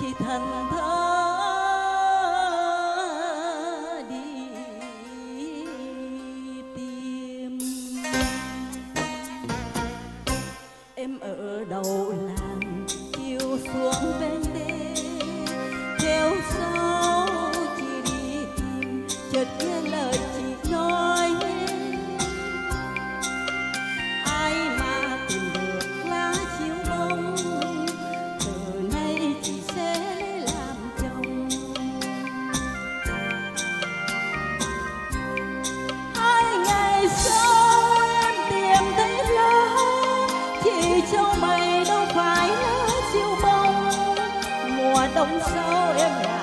chỉ thành thơ đi tìm. Em ở đầu làng, chiều xuống bên đê theo sau chỉ đi tìm, chợt châu mày đâu phải chiêu bông mùa đông sau em là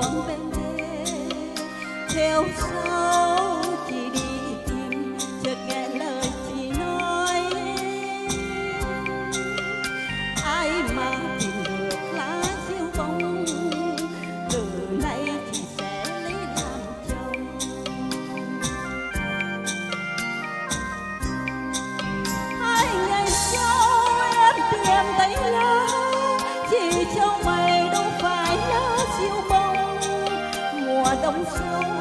chiều bên đê theo sau chỉ cho